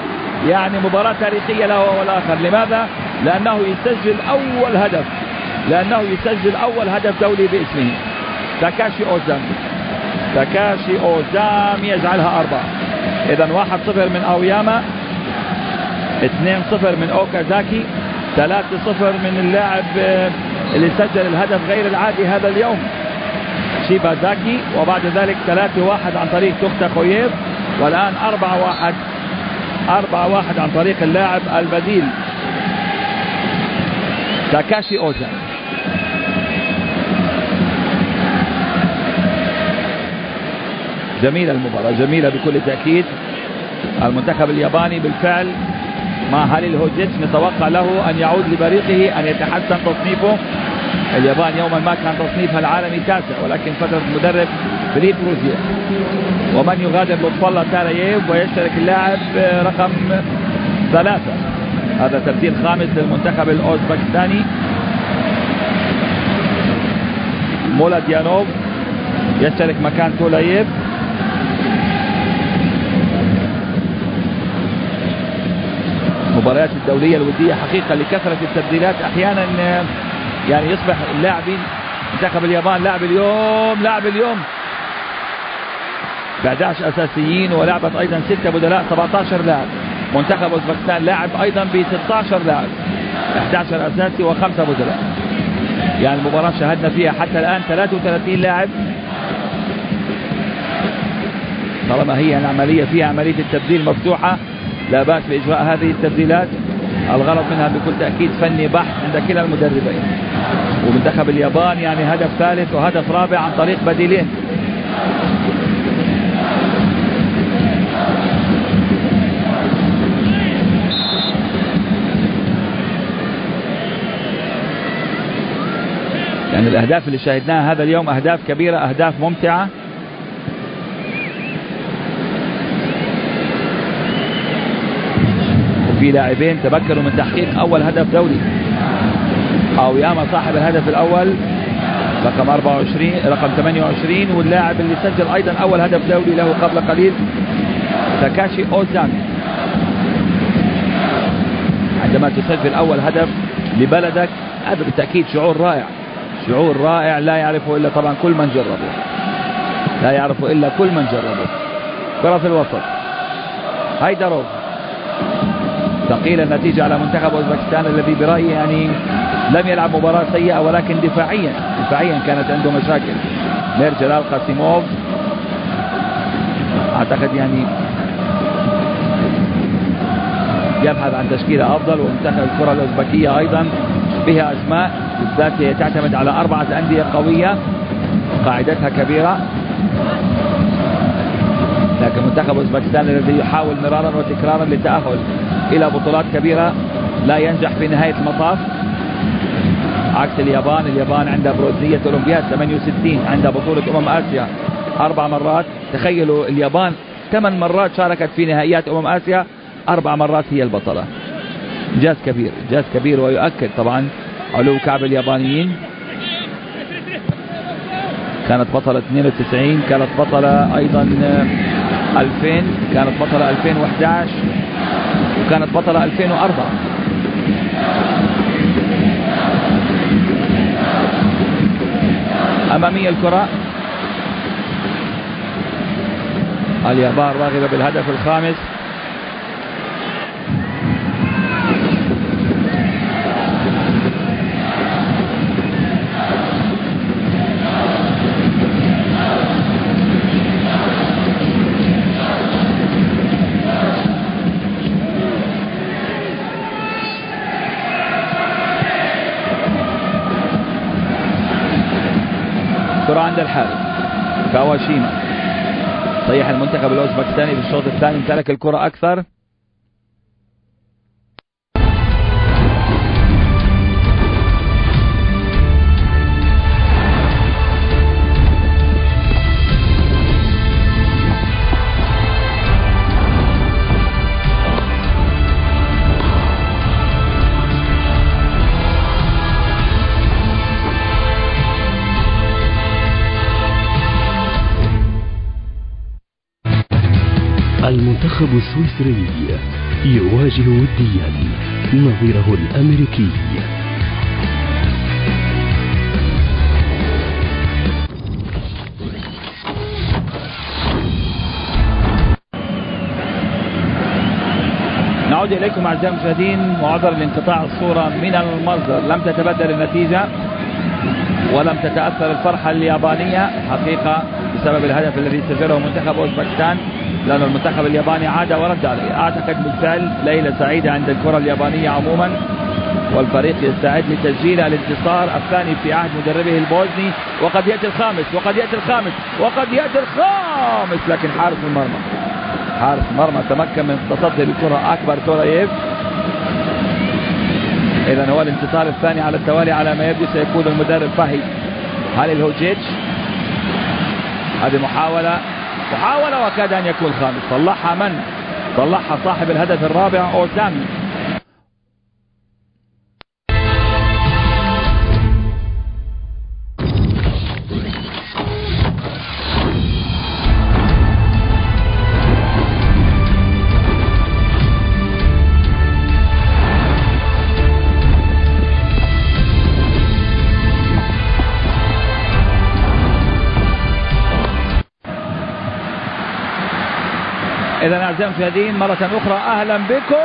يعني مباراة تاريخية له هو الآخر لماذا؟ لأنه يسجل أول هدف. لأنه يسجل أول هدف دولي باسمه. تاكاشي أوزامي تاكاشي أوزامي يجعلها أربعة. إذا واحد صفر من أوياما اثنين صفر من أوكازاكي ثلاثة صفر من اللاعب اللي سجل الهدف غير العادي هذا اليوم شيبازاكي وبعد ذلك ثلاثة واحد عن طريق توختا خوييف والآن أربعة واحد أربعة واحد عن طريق اللاعب البديل تاكاشي أوزا جميلة المباراة جميلة بكل تأكيد. المنتخب الياباني بالفعل مع هاليل هوجيتش نتوقع له أن يعود لبريقه أن يتحسن تصنيفه. اليابان يوما ما كان تصنيفها العالمي تاسع ولكن فترة المدرب فيليب روزيا ومن يغادر لطف الله تاراييف ويشترك اللاعب رقم ثلاثة. هذا تبديل خامس للمنتخب الأوزبكستاني. مولا ديانوف يشترك مكان تولايف المباريات الدولية الودية حقيقة لكثرة التبديلات. أحيانا يعني يصبح اللاعبين منتخب اليابان لاعب اليوم لاعب اليوم. ب 11 أساسيين ولعبت أيضا 6 بدلاء 17 لاعب. منتخب أوزبكستان لاعب أيضا ب 16 لاعب. 11 أساسي وخمسة بدلاء. يعني المباراة شاهدنا فيها حتى الآن 33 لاعب. طالما هي العملية فيها عملية التبديل مفتوحة لا بأس بإجراء هذه التبديلات. الغرض منها بكل تأكيد فني بحت عند كلا المدربين. ومنتخب اليابان يعني هدف ثالث وهدف رابع عن طريق بديلين. يعني الأهداف اللي شاهدناها هذا اليوم أهداف كبيرة أهداف ممتعة. وفي لاعبين تمكنوا من تحقيق أول هدف دولي أوياما صاحب الهدف الأول رقم 24 رقم 28 واللاعب اللي سجل أيضا أول هدف دولي له قبل قليل تاكاشي أوزامي عندما تسجل أول هدف لبلدك هذا بالتأكيد شعور رائع. شعور رائع لا يعرفه إلا طبعا كل من جربه. لا يعرفه إلا كل من جربه. كرة في الوسط. هايدروف ثقيل النتيجة على منتخب أوزبكستان الذي برأيي يعني لم يلعب مباراة سيئة ولكن دفاعيا دفاعيا كانت عنده مشاكل. مير جلال قاسيموف أعتقد يعني يبحث عن تشكيلة أفضل ومنتخب الكرة الأوزبكية أيضا بها أسماء بالذات هي تعتمد على أربعة أندية قوية قاعدتها كبيرة. لكن منتخب أوزبكستان الذي يحاول مرارا وتكرارا للتأهل إلى بطولات كبيرة لا ينجح في نهاية المطاف. عكس اليابان اليابان عندها برونزية أولمبياد 68 عندها بطولة أمم آسيا أربع مرات. تخيلوا اليابان ثمان مرات شاركت في نهائيات أمم آسيا أربع مرات هي البطلة. إنجاز كبير إنجاز كبير ويؤكد طبعا علو كعب اليابانيين. كانت بطلة 92 كانت بطلة أيضا 2000 كانت بطلة 2011 وكانت بطلة 2004 أمامية الكرة. اليابان راغبة بالهدف الخامس. عند الحارس. كأواشيما. صيح المنتخب الأوزبكستاني في الشوط الثاني امتلك الكرة أكثر. المنتخب السويسري يواجه وديا نظيره الأمريكي. نعود إليكم أعزائي المشاهدين وعذر لانقطاع الصورة من المصدر لم تتبدل النتيجة ولم تتأثر الفرحة اليابانية. حقيقة بسبب الهدف الذي سجله منتخب أوزبكستان لأن المنتخب الياباني عاد ورد أعتقد بالفعل ليلة سعيدة عند الكرة اليابانية عموما. والفريق يستعد لتسجيل الانتصار الثاني في عهد مدربه البوزني. وقد يأتي الخامس وقد يأتي الخامس وقد يأتي الخامس. لكن حارس المرمى حارس مرمى تمكن من التصدي للكرة أكبر توراييف إذا هو الانتصار الثاني على التوالي على ما يبدو سيكون المدرب فهي. هل الهوجيتش. هذه محاولة. محاولة وكاد أن يكون خامس صلحها من؟ صلحها صاحب الهدف الرابع أوسامي إذا أعزائي المشاهدين مرة أخرى أهلا بكم.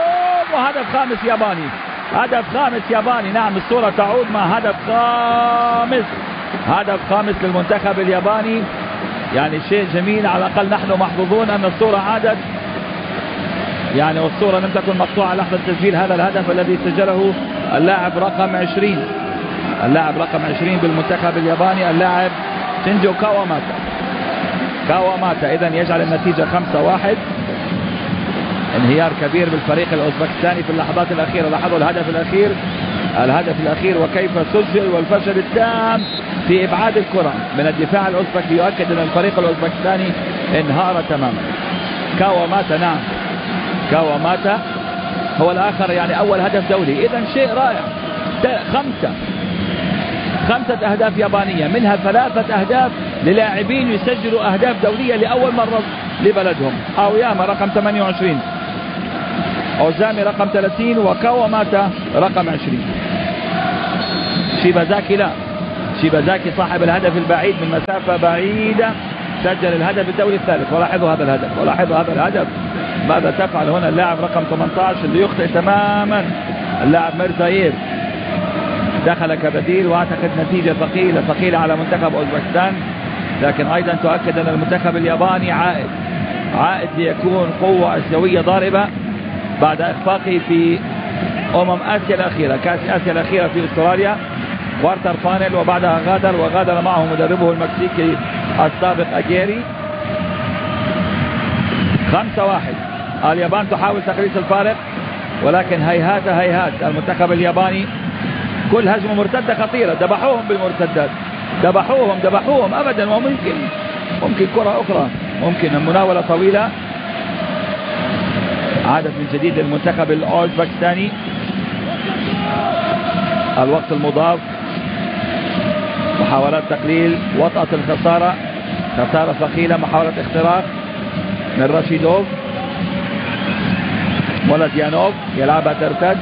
وهدف خامس ياباني. هدف خامس ياباني. نعم الصورة تعود مع هدف خامس. هدف خامس للمنتخب الياباني. يعني شيء جميل على الأقل نحن محظوظون أن الصورة عادت. يعني والصورة لم تكن مقطوعة لحظة تسجيل هذا الهدف الذي سجله اللاعب رقم 20 اللاعب رقم 20 بالمنتخب الياباني اللاعب شينجو كاواماتا. كاواماتا إذا يجعل النتيجة 5-1 انهيار كبير بالفريق الأوزبكستاني في اللحظات الأخيرة. لاحظوا الهدف الأخير؟ الهدف الأخير وكيف سجل والفشل التام في إبعاد الكرة من الدفاع الأوزبكي يؤكد أن الفريق الأوزبكستاني انهار تماما. كاواماتا نعم. كاواماتا هو الآخر يعني أول هدف دولي. إذا شيء رائع. خمسة. خمسة أهداف يابانية منها ثلاثة أهداف للاعبين يسجلوا أهداف دولية لأول مرة لبلدهم. أوياما رقم 28 أوزامي رقم 30 وكاواماتا رقم 20 شيبازاكي لا. شيبازاكي صاحب الهدف البعيد من مسافة بعيدة سجل الهدف الدولي الثالث. ولاحظوا هذا الهدف ولاحظوا هذا الهدف. ماذا تفعل هنا اللاعب رقم 18 اللي يخطئ تماما؟ اللاعب مرزايف دخل كبديل وأعتقد نتيجة ثقيلة ثقيلة على منتخب أوزبكستان. لكن أيضا تؤكد أن المنتخب الياباني عائد. عائد ليكون قوة اسيوية ضاربة. بعد اخفاقه في أمم آسيا الأخيرة. كاس آسيا الأخيرة في أستراليا quarter final وبعدها غادر وغادر معه مدربه المكسيكي السابق أجيري. خمسة واحد. اليابان تحاول تقليص الفارق ولكن هيهات هيهات. المنتخب الياباني كل هجمة مرتدة خطيرة. ذبحوهم بالمرتدات. ذبحوهم ذبحوهم أبدا وممكن ممكن كرة أخرى. ممكن المناولة طويلة. عادت من جديد المنتخب الأوزبكستاني الوقت المضاف. محاولات تقليل. وطأة الخسارة. خسارة ثقيلة. محاولة اختراق. من راشيدوف. مولاديانوف يلعبها ترتد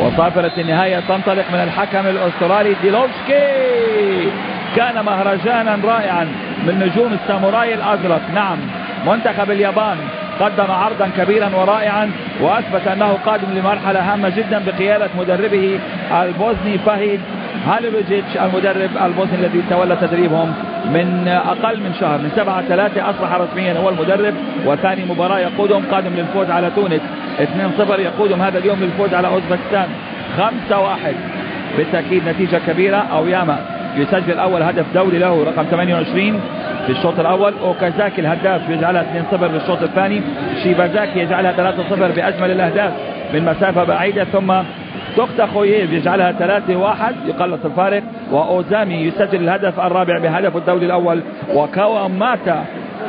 وصافرة النهاية تنطلق من الحكم الأسترالي. ديلوفسكي. كان مهرجانا رائعا. من نجوم الساموراي الأزرق. نعم منتخب اليابان قدم عرضا كبيرا ورائعا وأثبت أنه قادم لمرحلة هامة جدا بقيادة مدربه البوزني فهيد هاليلوجيتش المدرب البوسني الذي تولى تدريبهم من أقل من شهر من سبعة ثلاثة أصبح رسميا هو المدرب وثاني مباراة يقودهم قادم للفوز على تونس. 2-0 يقودهم هذا اليوم للفوز على أوزبكستان 5-1 بالتأكيد نتيجة كبيرة أو ياما يسجل أول هدف دولي له رقم 28 في الشوط الأول. أوكازاكي الهداف يجعلها 2-0 في الشوط الثاني. شيبازاكي يجعلها 3-0 بأجمل الأهداف من مسافة بعيدة. ثم توكتا خوييف يجعلها 3-1 يقلص الفارق. وأوزامي يسجل الهدف الرابع بهدف الدولي الأول. وكاواماتا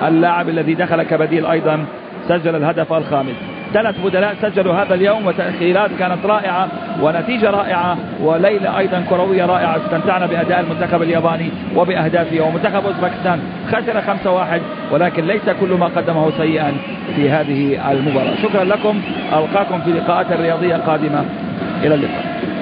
اللاعب الذي دخل كبديل أيضا سجل الهدف الخامس. ثلاث بدلاء سجلوا هذا اليوم وتأخيرات كانت رائعة ونتيجة رائعة وليلة أيضا كروية رائعة استمتعنا بأداء المنتخب الياباني وبأهدافه ومنتخب أوزبكستان خسر 5-1 ولكن ليس كل ما قدمه سيئا في هذه المباراة. شكرا لكم ألقاكم في لقاءات رياضية قادمة إلى اللقاء.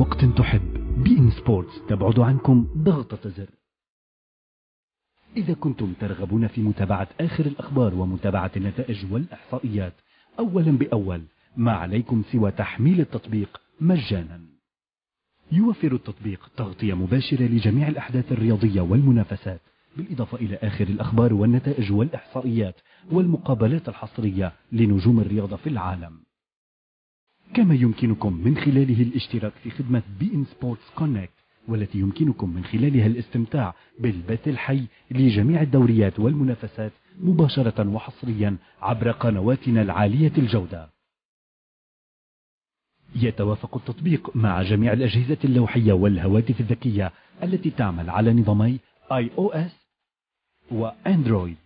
وقت تحب. beIN Sports تبعد عنكم ضغطة زر. إذا كنتم ترغبون في متابعة آخر الأخبار ومتابعة النتائج والإحصائيات أولا بأول ما عليكم سوى تحميل التطبيق مجانا. يوفر التطبيق تغطية مباشرة لجميع الأحداث الرياضية والمنافسات بالإضافة إلى آخر الأخبار والنتائج والإحصائيات والمقابلات الحصرية لنجوم الرياضة في العالم. كما يمكنكم من خلاله الاشتراك في خدمة beIN Sports Connect والتي يمكنكم من خلالها الاستمتاع بالبث الحي لجميع الدوريات والمنافسات مباشرة وحصريا عبر قنواتنا العالية الجودة. يتوافق التطبيق مع جميع الأجهزة اللوحية والهواتف الذكية التي تعمل على نظامي iOS و Android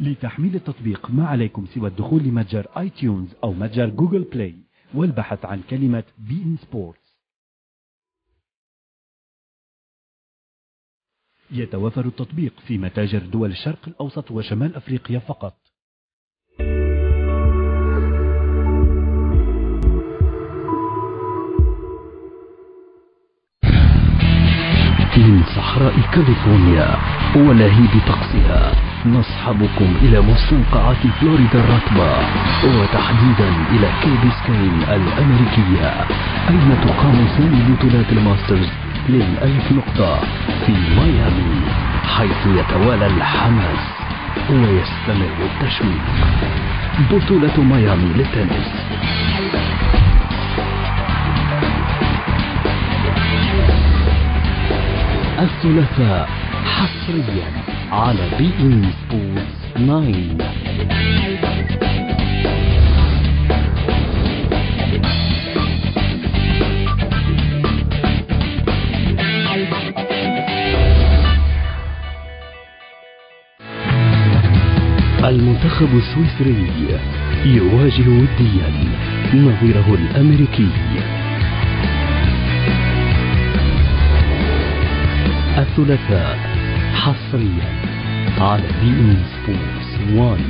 لتحميل التطبيق ما عليكم سوى الدخول لمتجر iTunes أو متجر Google Play. والبحث عن كلمة beIN Sports. يتوافر التطبيق في متاجر دول الشرق الأوسط وشمال أفريقيا فقط. من صحراء كاليفورنيا ولهيب طقسها نصحبكم إلى مستنقعات فلوريدا الرطبة وتحديدا إلى كي بيسكاين الأمريكية أين تقام ثاني بطولات ال Masters للألف نقطة في ميامي حيث يتوالى الحماس ويستمر التشويق. بطولة ميامي للتنس. الثلاثاء حصريا على بي إن سبورتس 9 المنتخب السويسري يواجه وديا نظيره الأمريكي. الثلاثاء حصريا على بي إن سبورتس 1